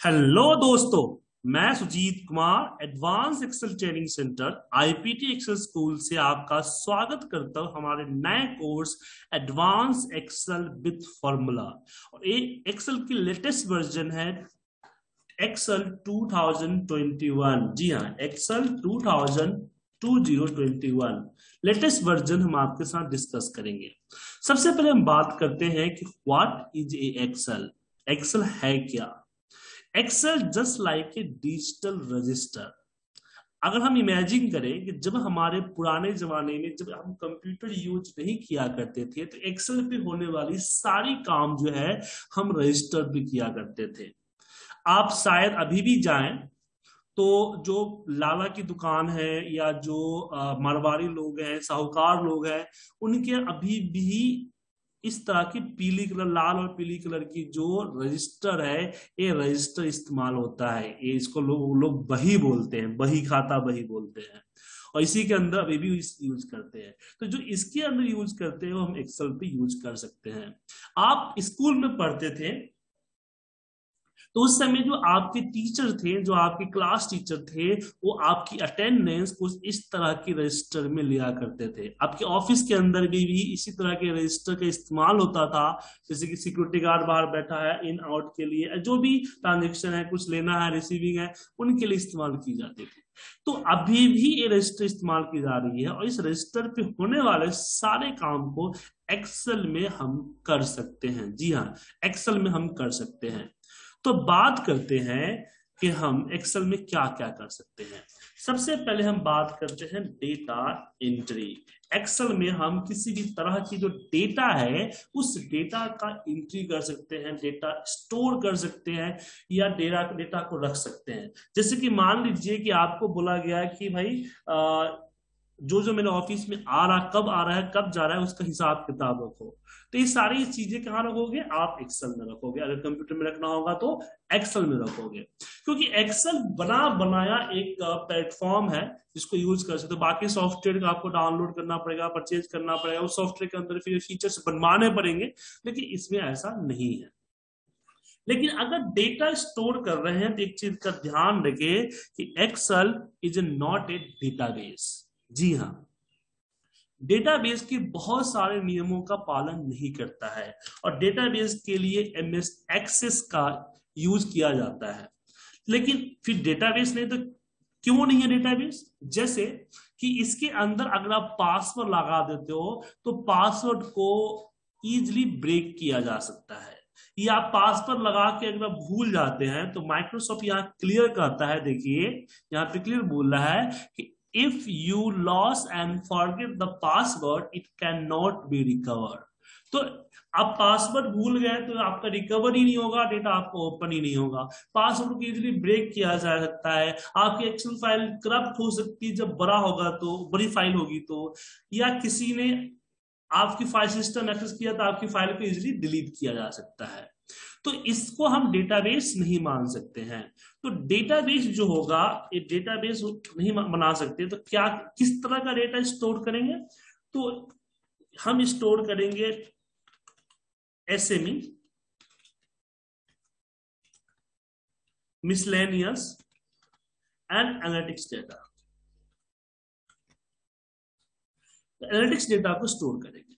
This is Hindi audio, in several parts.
हेलो दोस्तों, मैं Sujit Kumar advance Excel training centre IPT Excel school से आपका स्वागत करता हूँ हमारे नए course advance Excel with formula और ये एक्सेल की लेटेस्ट वर्जन है एक्सेल 2021 जी हाँ एक्सेल 2000 2021 लेटेस्ट वर्जन हम आपके साथ डिस्कस करेंगे। सबसे पहले हम बात करते हैं कि what is a Excel Excel है क्या? Excel just like a digital register अगर हम इमेजिन करें कि जब हमारे पुराने जमाने में जब हम कंप्यूटर यूज़ नहीं किया करते थे तो एक्सेल पे होने वाली सारी काम जो है हम रजिस्टर पे किया करते थे। आप शायद अभी भी जाएँ तो जो लाला की दुकान है या जो मारवाड़ी लोग हैं, साहूकार लोग हैं, उनके अभी भी इस तरह की पीली कलर, लाल और पीली कलर की जो रजिस्टर है, ये रजिस्टर इस्तेमाल होता है। ये इसको लोग लोग बही बोलते हैं, बही खाता बही बोलते हैं। और इसी के अंदर अभी भी यूज़ करते हैं। तो जो इसके अंदर यूज़ करते हैं, वो हम एक्सेल पे यूज़ कर सकते हैं। आप स्कूल में पढ़ते थे तो उस समय जो आपके टीचर थे जो आपके क्लास टीचर थे वो आपकी अटेंडेंस को इस तरह के रजिस्टर में लिया करते थे। आपके ऑफ़िस के अंदर भी, भी इसी तरह के रजिस्टर का इस्तेमाल होता था। जैसे कि सिक्योरिटी गार्ड बाहर बैठा है इन आउट के लिए जो भी ट्रांजेक्शन है कुछ लेना है रिसीविंग है उनके लिए इस्तेमाल की जाती थी। तो अभी भी ये रजिस्टर इस्तेमाल की जा रही है और इस रजिस्टर पे होने वाले सारे काम को एक्सेल में हम कर सकते हैं। जी हाँ एक्सेल में हम कर सकते हैं। तो बात करते हैं कि हम एक्सेल में क्या क्या कर सकते हैं। सबसे पहले हम बात करते हैं डेटा एंट्री एक्सेल में हम किसी भी तरह की जो डेटा है उस डेटा का एंट्री कर सकते हैं डेटा स्टोर कर सकते हैं या डेटा डेटा को रख सकते हैं। जैसे कि मान लीजिए कि आपको बोला गया कि भाई आ, जो जो मेरे ऑफ़िस में आ रहा, कब आ रहा है, कब जा रहा है, उसका हिसाब किताब रखो। तो ये सारी चीज़ें कहाँ रखोगे? आप एक्सेल में रखोगे। अगर कंप्यूटर में रखना होगा तो एक्सेल में रखोगे। क्योंकि एक्सेल बना, बनाया एक प्लेटफॉर्म है जिसको यूज़ कर सकते हो। बाकी सॉफ्टवेयर का आपको डाउनलोड करना पड़ेगा परचेज करना पड़ेगा। उस सॉफ्टवेयर के अंदर फिर फीचर्स बनवाने पड़ेंगे, लेकिन इसमें ऐसा नहीं है। लेकिन अगर डेटा स्टोर कर रहे हैं तो एक चीज़ का ध्यान रखे कि Excel is not a database जी हाँ। डेटाबेस के बहुत सारे नियमों का पालन नहीं करता है और डेटाबेस के लिए एम एस एक्सेस का यूज़ किया जाता है। लेकिन फिर डेटाबेस नहीं तो क्यों नहीं है डेटाबेस? जैसे कि इसके अंदर अगर आप पासवर्ड लगा देते हो तो पासवर्ड को इजिली ब्रेक किया जा सकता है। या पासवर्ड लगा के अगर आप भूल जाते हैं तो माइक्रोसॉफ्ट यहाँ क्लियर करता है, देखिए, यहाँ पे क्लियर बोल रहा है कि if you lost and forget the password, it cannot be recovered. तो आप पासवर्ड भूल गए तो आपका रिकवर ही नहीं होगा डेटा आपको ओपन ही नहीं होगा। पासवर्ड को इजिली ब्रेक किया जा सकता है। आपकी एक्सेल फ़ाइल करप्ट हो सकती है, जब बड़ा होगा तो बड़ी फ़ाइल होगी तो या किसी ने आपकी फ़ाइल सिस्टम एक्सेस किया तो आपकी फ़ाइल को इजिली डिलीट किया जा सकता है। तो इसको हम डेटाबेस नहीं मान सकते हैं। तो डेटाबेस जो होगा, ये डेटाबेस नहीं बना सकते तो क्या, किस तरह का डेटा स्टोर करेंगे? तो हम स्टोर करेंगे SME miscellaneous and analytics data analytics data को स्टोर करेंगे।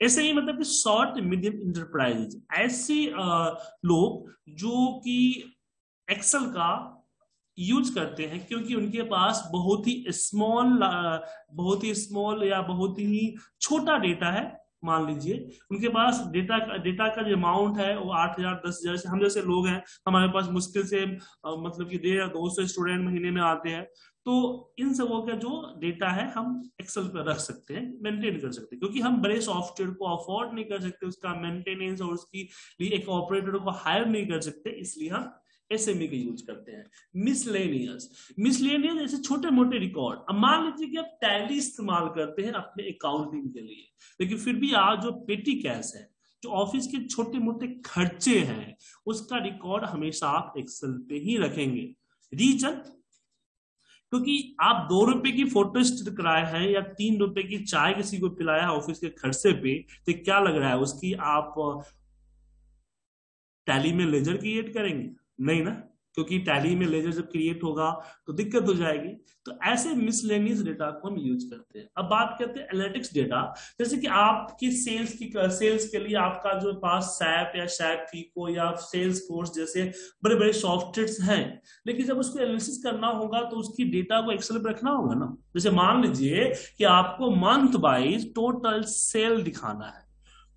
ऐसे ही मतलब कि शॉर्ट मीडियम इंटरप्राइज ऐसे लोग जो कि एक्सेल का यूज़ करते हैं क्योंकि उनके पास बहुत ही स्मॉल बहुत ही स्मॉल या बहुत ही छोटा डेटा है, मान लीजिए। उनके पास डेटा का डेटा का जो अमाउंट है, वो आठ हज़ार, दस हज़ार से हम जैसे लोग हैं, हमारे पास मुश्किल से मतलब कि डेढ़ दो सौ स्टूडेंट महीने में आते हैं। तो इन सबों का जो डेटा है, हम एक्सेल पर रख सकते हैं मेंटेन कर सकते हैं। क्योंकि हम बड़े सॉफ्टवेयर को अफोर्ड नहीं कर सकते, उसका मेंटेनेंस और उसकी लिए एक ऑपरेटर को हायर नहीं कर सकते, इसलिए हम एसएमई का यूज़ करते हैं। मिसलेनियस मिसलेनियस ऐसे छोटे मोटे रिकॉर्ड अब मान लीजिए कि आप टैली इस्तेमाल करते हैं अपने अकाउंटिंग के लिए, लेकिन फिर भी आज जो पेटी कैश है, जो ऑफ़िस के छोटे मोटे खर्चे हैं, उसका रिकॉर्ड हमेशा आप एक्सेल पे ही रखेंगे। रीजन क्योंकि आप दो रुपए की फ़ोटो स्टिक कराए हैं या तीन रुपए की चाय किसी को पिलाया है ऑफ़िस के खर्चे पे तो क्या लग रहा है उसकी आप टैली में लेजर क्रिएट करेंगे? नहीं ना? क्योंकि टैली में लेजर जब क्रिएट होगा तो दिक्कत हो जाएगी। तो ऐसे मिसलेनियस डेटा को हम यूज़ करते हैं। अब बात करते हैं एनालिटिक्स डेटा जैसे कि आपकी सेल्स की सेल्स के लिए आपका जो पास सैप या सैप फीको या सेल्स फोर्स जैसे बड़े बड़े सॉफ्टवेयर हैं। लेकिन जब उसको एनालिसिस करना होगा तो उसकी डेटा को एक्सेल पर रखना होगा ना? जैसे मान लीजिए कि आपको मंथ वाइज टोटल सेल दिखाना है।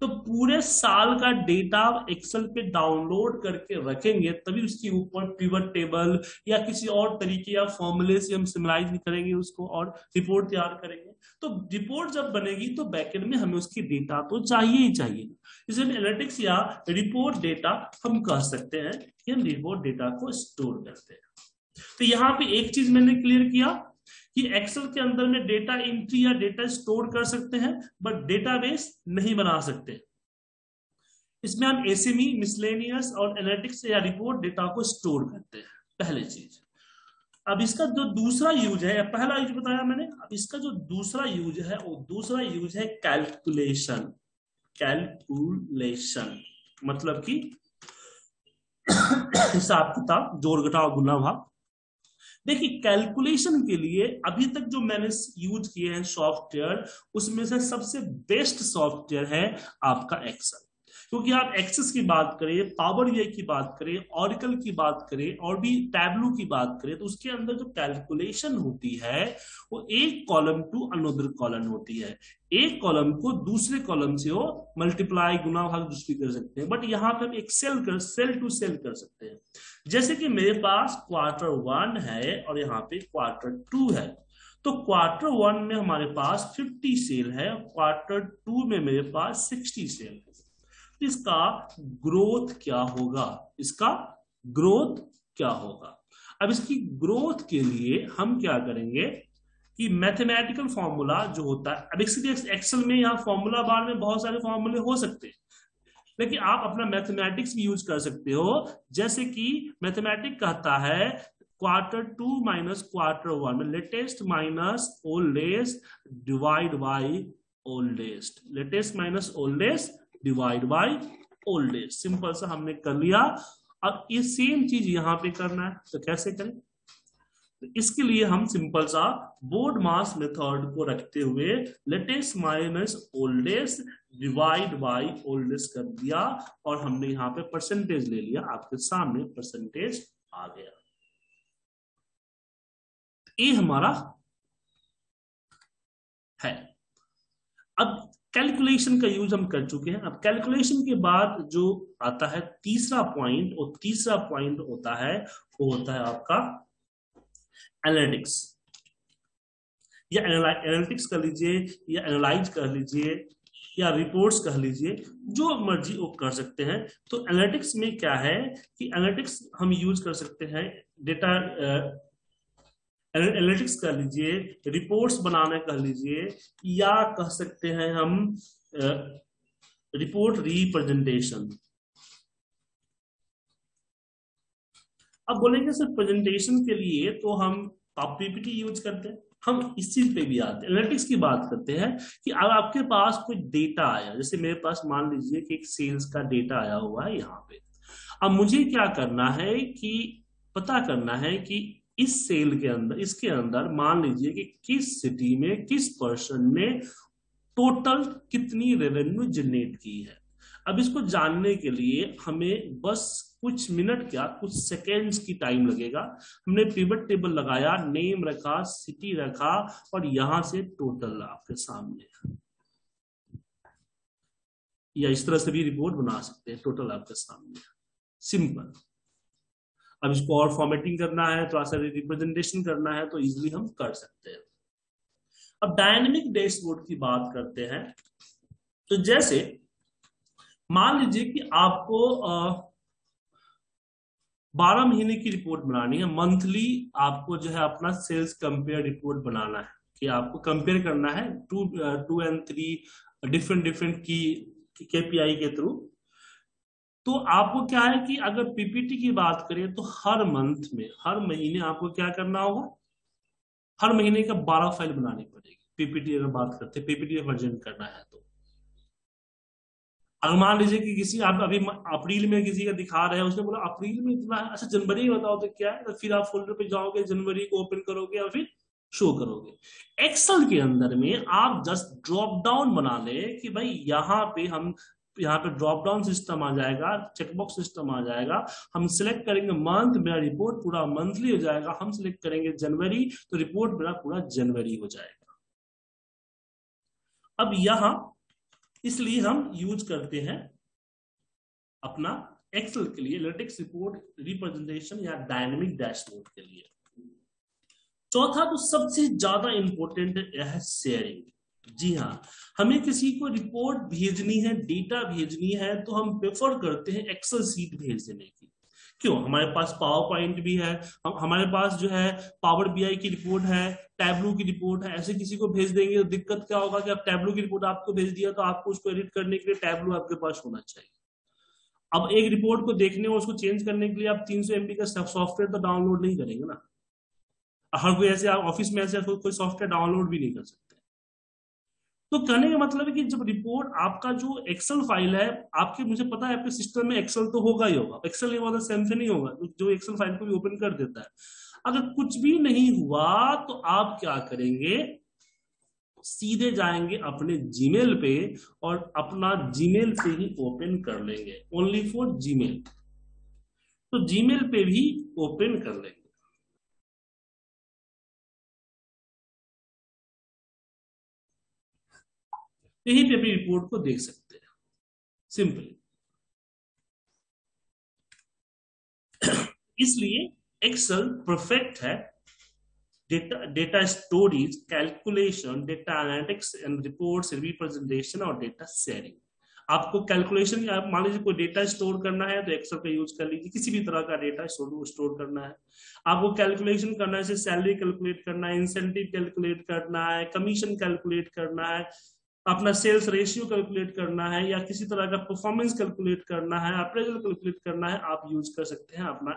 तो पूरे साल का डेटा एक्सेल पे डाउनलोड करके रखेंगे, तभी उसके ऊपर पिवट टेबल या किसी और तरीके या फॉर्मूले से हम सिमलाइज करेंगे उसको और रिपोर्ट तैयार करेंगे। तो रिपोर्ट जब बनेगी तो बैकेंड में हमें उसकी डेटा तो चाहिए ही चाहिए। इसलिए एनालिटिक्स या रिपोर्ट डेटा हम कह सकते हैं कि हम रिपोर्ट डेटा को स्टोर करते हैं। तो यहाँ पे एक चीज़ मैंने क्लियर किया कि एक्सेल के अंदर में डेटा एंट्री या डेटा स्टोर कर सकते हैं बट डेटाबेस नहीं बना सकते। इसमें हम एसएमई मिसलेनियस और एनालिटिक्स या रिपोर्ट डेटा को स्टोर करते हैं, पहले चीज़। अब इसका जो दूसरा यूज़ है पहला यूज़ बताया मैंने, अब इसका जो दूसरा यूज़ है, वो दूसरा यूज़ है कैलकुलेशन कैलकुलेशन मतलब कि हिसाब किताब जोड़ घटाव गुना भाग देखिए कैलकुलेशन के लिए अभी तक जो मैंने यूज़ किए हैं सॉफ्टवेयर उसमें से सबसे बेस्ट सॉफ्टवेयर है आपका एक्सेल क्योंकि आप एक्सेस की बात करें, पावर वी की बात करें ऑरिकल की बात करें, और भी टैबलू की बात करें तो उसके अंदर जो कैलकुलेशन होती है, वो एक कॉलम टू अनोदर कॉलम होती है। एक कॉलम को दूसरे कॉलम से वो मल्टीप्लाई गुना भाग दूसरी कर सकते हैं, बट यहाँ पे हम एक सेल कर, सेल टू सेल कर सकते हैं। जैसे कि मेरे पास क्वार्टर वन है और यहाँ पे क्वार्टर टू है। तो क्वार्टर वन में हमारे पास 50 सेल है, क्वार्टर टू में मेरे पास 60 सेल है। इसका ग्रोथ क्या होगा? इसका ग्रोथ क्या होगा? अब इसकी ग्रोथ के लिए हम क्या करेंगे कि मैथमेटिकल फॉर्मूला जो होता है, अब एक्सेल में यहाँ फॉर्मूला बार में बहुत सारे फॉर्मूले हो सकते हैं। लेकिन आप अपना मैथमेटिक्स भी यूज़ कर सकते हो। जैसे कि मैथमेटिक कहता है quarter two minus quarter one में latest minus oldest divide by oldest latest minus oldest divide by oldest simple सा हमने कर लिया। अब ये सेम चीज़ यहाँ पे करना है तो कैसे करें? तो इसके लिए हम सिंपल सा बोर्ड मास मेथड को रखते हुए latest minus oldest divide by oldest कर दिया और हमने यहाँ पे परसेंटेज ले लिया। आपके सामने परसेंटेज आ गया। ये हमारा है। अब कैलकुलेशन का यूज़ हम कर चुके हैं। अब कैलकुलेशन के बाद जो आता है, तीसरा पॉइंट और तीसरा पॉइंट होता है, वो होता है आपका एनालिटिक्स या एनालिटिक्स कर लीजिए, या एनालाइज कर लीजिए, या रिपोर्ट्स कह लीजिए, जो मर्ज़ी वो कर सकते हैं। तो एनालिटिक्स में क्या है कि एनालिटिक्स हम यूज़ कर सकते हैं डेटा एनालिटिक्स कर लीजिए रिपोर्ट्स बनाना कर लीजिए, या कह सकते हैं हम रिपोर्ट रिप्रेजेंटेशन अब बोलेंगे सर प्रेजेंटेशन के लिए तो हम पीपीटी यूज़ करते हैं। हम इस चीज़ पे भी आते हैं। एनालिटिक्स की बात करते हैं कि अब आपके पास कोई डेटा आया, जैसे मेरे पास मान लीजिए कि एक सेल्स का डेटा आया हुआ है यहाँ पे। अब मुझे क्या करना है कि, पता करना है कि इस सेल के अंदर, इसके अंदर मान लीजिए कि किस सिटी में, किस पर्सन ने टोटल कितनी रेवेन्यू जनरेट की है। अब इसको जानने के लिए हमें बस कुछ मिनट क्या, कुछ सेकेंड्स की टाइम लगेगा। हमने पिवट टेबल लगाया नेम रखा सिटी रखा और यहाँ से टोटल आपके सामने। या इस तरह से भी रिपोर्ट बना सकते हैं टोटल आपके सामने। सिंपल अब इसको और फॉर्मेटिंग करना है थोड़ा सा रिप्रेजेंटेशन करना है तो इजिली हम कर सकते हैं। अब डायनेमिक डैशबोर्ड की बात करते हैं। तो जैसे, मान लीजिए कि आपको बारह महीने की रिपोर्ट बनानी है। मंथली आपको जो है अपना सेल्स कंपेयर रिपोर्ट बनाना है, कि आपको कंपेयर करना है two two and three different different की केपीआई के थ्रू तो आपको क्या है कि अगर पीपीटी की बात करें तो हर मंथ में, हर महीने आपको क्या करना होगा? हर महीने का बारह फ़ाइल बनानी पड़ेगी। पीपीटी अगर बात करते हैं पीपीटी वर्जन करना है तो। अगर मान लीजिए कि किसी, आप अभी अप्रैल में किसी का दिखा रहे हैं, उसने बोला, अप्रैल में इतना है? अच्छा जनवरी में बताओ तो क्या है? तो फिर आप फोल्डर पे जाओगे, जनवरी को ओपन करोगे और फिर शो करोगे। एक्सल के अंदर में आप जस्ट ड्रॉप डाउन बना ले कि भाई यहाँ पे हम यहाँ पे ड्रॉप डाउन सिस्टम आ जाएगा चेकबॉक्स सिस्टम आ जाएगा। हम सिलेक्ट करेंगे मंथ मेरा रिपोर्ट पूरा मंथली हो जाएगा। हम सिलेक्ट करेंगे जनवरी तो रिपोर्ट मेरा पूरा जनवरी हो जाएगा। अब यहाँ, इसलिए हम यूज़ करते हैं अपना एक्सेल के लिए लेटेक्स रिपोर्ट रिप्रेजेंटेशन या डायनेमिक डैशबोर्ड के लिए। चौथा तो सबसे ज़्यादा इंपॉर्टेंट है शेयरिंग जी हाँ हमें किसी को रिपोर्ट भेजनी है डेटा भेजनी है तो हम प्रेफर करते हैं एक्सेल सीट भेज देने की। क्यों? हमारे पास पावर पॉइंट भी है, हम, हमारे पास जो है पावर बीआई की रिपोर्ट है टैबलू की रिपोर्ट है, ऐसे किसी को भेज देंगे तो दिक्कत क्या होगा कि आप टैबलू की रिपोर्ट आपको भेज दिया तो आपको उसको एडिट करने के लिए टैबलू आपके पास होना चाहिए। अब एक रिपोर्ट को देखने और उसको चेंज करने के लिए आप तीन सौ का सॉफ्टवेयर तो डाउनलोड नहीं करेंगे ना। हर कोई ऐसे आप ऑफ़िस में ऐसे कोई सॉफ्टवेयर डाउनलोड भी नहीं कर सकते। तो कहने का मतलब है कि जब रिपोर्ट आपका जो एक्सेल फ़ाइल है, आपके, मुझे पता है आपके सिस्टम में एक्सेल तो होगा ही होगा। एक्सेल नहीं होगा सेम से नहीं होगा, जो एक्सेल फ़ाइल को भी ओपन कर देता है। अगर कुछ भी नहीं हुआ तो आप क्या करेंगे? सीधे जाएँगे अपने जीमेल पे और अपना जीमेल से ही ओपन कर लेंगे। ओनली फॉर जीमेल तो जीमेल पे भी ओपन कर लेंगे। यहीं पे अपनी रिपोर्ट को देख सकते हैं। सिंपली इसलिए एक्सेल परफेक्ट है। Data data storage calculation data analytics and reports representation और डेटा शेयरिंग आपको कैलकुलेशन आप मान लीजिए कोई डेटा स्टोर करना है तो एक्सेल का यूज़ कर लीजिए। किसी भी तरह का डेटा स्टोर करना है। आपको कैलकुलेशन करना है सैलरी कैलकुलेट करना है इंसेंटिव कैलकुलेट करना है कमीशन कैलकुलेट करना है अपना सेल्स रेशियो कैलकुलेट करना है या किसी तरह का परफॉर्मेंस कैलकुलेट करना है अप्रेजल कैलकुलेट करना है, आप यूज़ कर सकते हैं अपना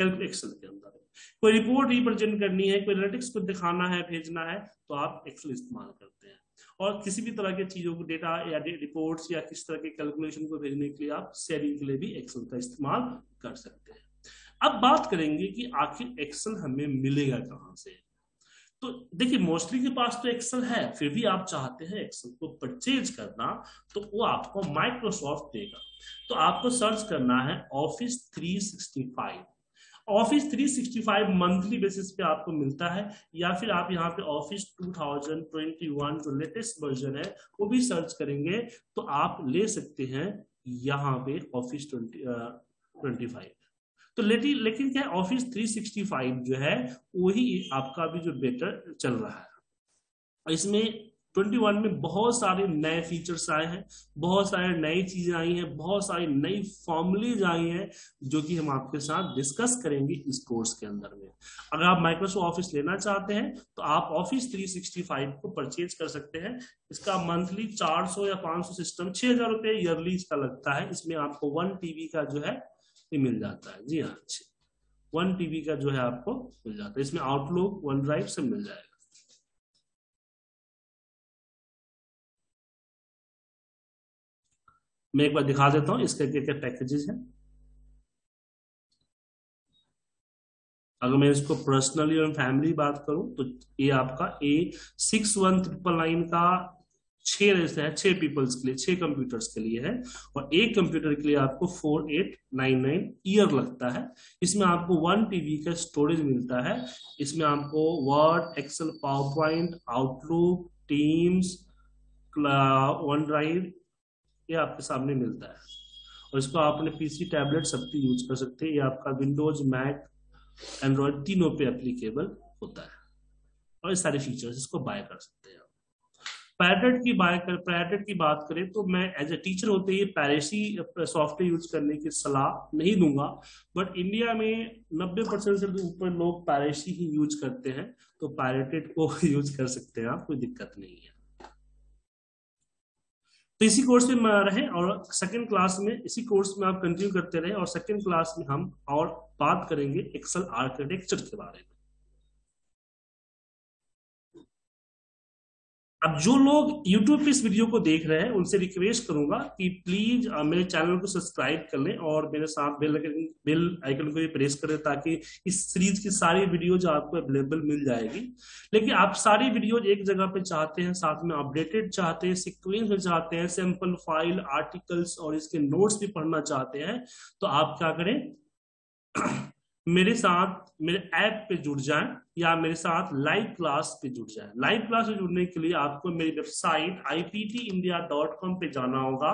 कैलकुलेशन के अंदर। कोई रिपोर्ट रिप्रेजेंट करनी है, कोई एनालिटिक्स को दिखाना है, भेजना है तो आप एक्सेल इस्तेमाल करते हैं। और किसी भी तरह की चीज़ों को डेटा या रिपोर्ट्स या किस तरह के कैलकुलेशन को भेजने के लिए आप शेयरिंग के लिए भी एक्सेल का इस्तेमाल कर सकते हैं। अब बात करेंगे कि आखिर एक्सेल हमें मिलेगा कहाँ से? तो देखिए मोस्टली के पास तो एक्सेल है, फिर भी आप चाहते हैं एक्सेल को परचेज करना तो वो आपको माइक्रोसॉफ्ट देगा। तो आपको सर्च करना है ऑफ़िस 365 ऑफ़िस 365 मंथली बेसिस पे आपको मिलता है, या फिर आप यहाँ पे ऑफ़िस 2021 जो लेटेस्ट वर्जन है, वो भी सर्च करेंगे तो आप ले सकते हैं यहाँ पे ऑफ़िस ट्वेंटी ट्वेंटी फाइव तो लेकिन लेकिन क्या ऑफ़िस 365 जो है, वही आपका भी जो बेटर चल रहा है। इसमें 21 में बहुत सारे नए फीचर्स आए हैं, बहुत सारे नई चीज़ें आई हैं, बहुत सारी नई फॉर्मुलेज आई हैं, जो कि हम आपके साथ डिस्कस करेंगे इस कोर्स के अंदर में। अगर आप माइक्रोसॉफ्ट ऑफ़िस लेना चाहते हैं तो आप ऑफ़िस 365 को परचेज कर सकते हैं। इसका मंथली 400 या 500 सिस्टम छह हज़ार रुपये ईयरली इसका लगता है। इसमें आपको वन टीवी का जो है ये मिल जाता है। जी हाँ वन टीबी का जो है आपको मिल जाता है। इसमें आउटलुक वन ड्राइव सब मिल जाएगा। मैं एक बार दिखा देता हूँ इसके क्या क्या पैकेजेस हैं। अगर मैं इसको पर्सनली और फैमिली बात करूँ तो ये आपका A six one triple nine का छह रहते हैं, छह पीपल्स के लिए, छह कंप्यूटर्स के लिए है। और एक कंप्यूटर के लिए आपको four eight nine nine year लगता है। इसमें आपको वन टीबी का स्टोरेज मिलता है। इसमें आपको Word Excel Power Point Outlook Teams One Drive ये आपके सामने मिलता है। और इसको आप अपने पीसी टैबलेट सबकी यूज़ कर सकते हैं। ये आपका विंडोज़ मैक एंड्रॉयड तीनों पे एप्लीकेबल होता है। और ये सारे फीचर्स इसको बाय कर सकते हैं पैरेटेड की बात कर पैरेटेड की बात करें तो मैं एज ए टीचर होते ही पैरेसी सॉफ्टवेयर यूज़ करने की सलाह नहीं दूँगा बट इंडिया में 90 परसेंट से ऊपर लोग पैरेसी ही यूज़ करते हैं तो पैरेटेड को यूज़ कर सकते हैं आप, कोई दिक्कत नहीं है। तो इसी कोर्स में रहे और सेकंड क्लास में, इसी कोर्स में आप कंटिन्यू करते रहे और सेकंड क्लास में हम और बात करेंगे एक्सल आर्किटेक्चर के बारे में। अब जो लोग YouTube पे इस वीडियो को देख रहे हैं, उनसे रिक्वेस्ट करूँगा कि प्लीज़ मेरे चैनल को सब्सक्राइब कर लें और मेरे साथ बेल बेल आइकन को भी प्रेस करें ताकि इस सीरीज़ की सारी वीडियोज़ आपको अवेलेबल मिल जाएगी। लेकिन आप सारी वीडियोज़ एक जगह पे चाहते हैं, साथ में अपडेटेड चाहते हैं सिक्वेंस में चाहते हैं सैंपल फ़ाइल आर्टिकल्स और इसके नोट्स भी पढ़ना चाहते हैं तो आप क्या करें? मेरे साथ मेरे ऐप पे जुड़ जाएँ या मेरे साथ लाइव क्लास पे जुड़ जाएँ। लाइव क्लास में जुड़ने के लिए आपको मेरी वेबसाइट iptindia.com पे जाना होगा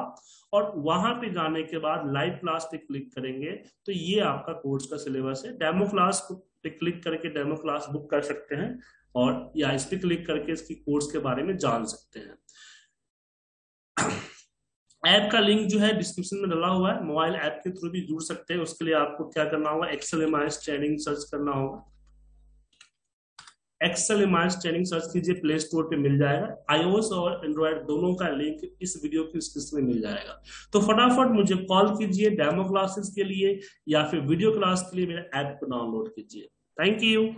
और वहाँ पे जाने के बाद लाइव क्लास पे क्लिक करेंगे तो ये आपका कोर्स का सिलेबस है। डेमो क्लास पे क्लिक करके डेमो क्लास बुक कर सकते हैं और या इस पे क्लिक करके इसकी कोर्स के बारे में जान सकते हैं। ऐप का लिंक जो है डिस्क्रिप्शन में डला हुआ है। मोबाइल ऐप के थ्रू भी जुड़ सकते हैं। उसके लिए आपको क्या करना होगा? एक्सेल एम ट्रेनिंग सर्च करना होगा। एक्सेल एम ट्रेनिंग सर्च कीजिए प्ले स्टोर पे मिल जाएगा। आईओएस और एंड्रॉयड दोनों का लिंक इस वीडियो की डिस्क्रिप्शन में मिल जाएगा। तो फटाफट मुझे कॉल कीजिए डेमो क्लासेस के लिए या फिर वीडियो क्लास के लिए मेरे ऐप को डाउनलोड कीजिए। Thank you